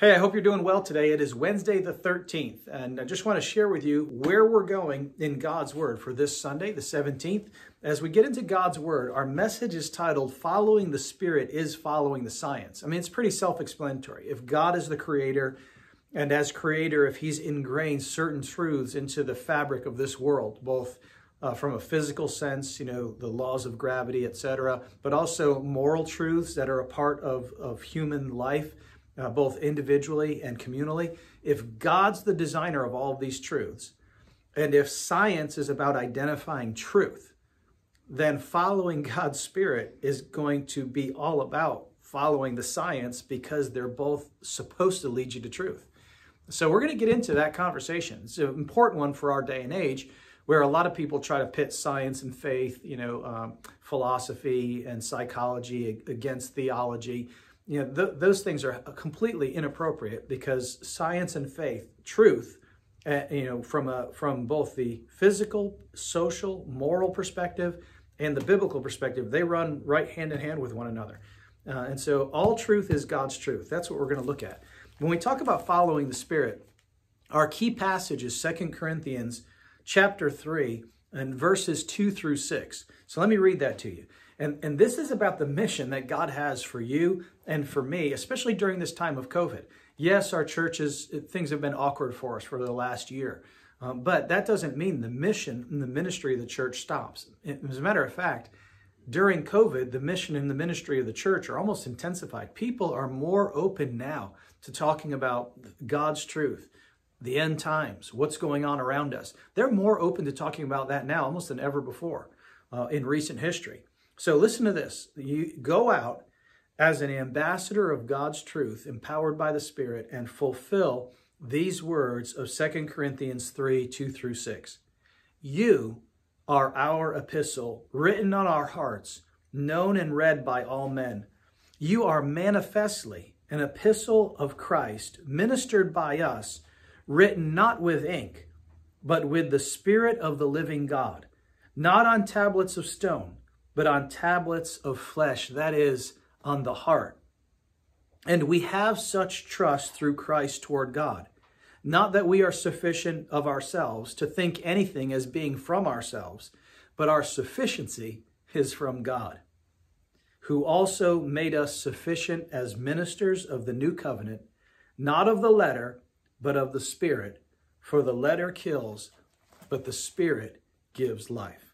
Hey, I hope you're doing well today. It is Wednesday the 13th, and I just want to share with you where we're going in God's Word for this Sunday, the 17th. As we get into God's Word, our message is titled Following the Spirit is Following the Science. I mean, it's pretty self explanatory. If God is the creator, and as creator, if He's ingrained certain truths into the fabric of this world, both uh, from a physical sense, you know, the laws of gravity, etc., but also moral truths that are a part of, of human life uh, both individually and communally, if God's the designer of all of these truths, and if science is about identifying truth, then following God's Spirit is going to be all about following the science because they're both supposed to lead you to truth. So we're going to get into that conversation. It's an important one for our day and age where a lot of people try to pit science and faith, you know, um, philosophy and psychology against theology you know, th- those things are completely inappropriate because science and faith, truth, uh, you know, from a from both the physical, social, moral perspective and the biblical perspective, they run right hand in hand with one another. Uh, and so, all truth is God's truth. That's what we're going to look at when we talk about following the Spirit. Our key passage is Second Corinthians chapter three and verses two through six. So let me read that to you. And, and this is about the mission that God has for you and for me, especially during this time of COVID. Yes, our churches, things have been awkward for us for the last year. Um, but that doesn't mean the mission and the ministry of the church stops. As a matter of fact, during COVID, the mission and the ministry of the church are almost intensified. People are more open now to talking about God's truth, the end times, what's going on around us. They're more open to talking about that now almost than ever before uh, in recent history. So listen to this. You go out as an ambassador of God's truth, empowered by the Spirit, and fulfill these words of 2 Corinthians 3 2 through 6. You are our epistle, written on our hearts, known and read by all men. You are manifestly an epistle of Christ, ministered by us, written not with ink, but with the Spirit of the living God, not on tablets of stone but on tablets of flesh, that is, on the heart. And we have such trust through Christ toward God. Not that we are sufficient of ourselves to think anything as being from ourselves, but our sufficiency is from God, who also made us sufficient as ministers of the new covenant, not of the letter, but of the Spirit. For the letter kills, but the Spirit gives life.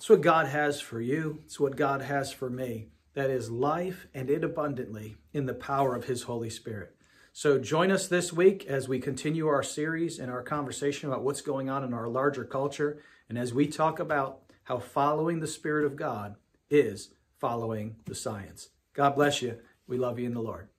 It's what God has for you. It's what God has for me. That is life and it abundantly in the power of His Holy Spirit. So join us this week as we continue our series and our conversation about what's going on in our larger culture. And as we talk about how following the Spirit of God is following the science. God bless you. We love you in the Lord.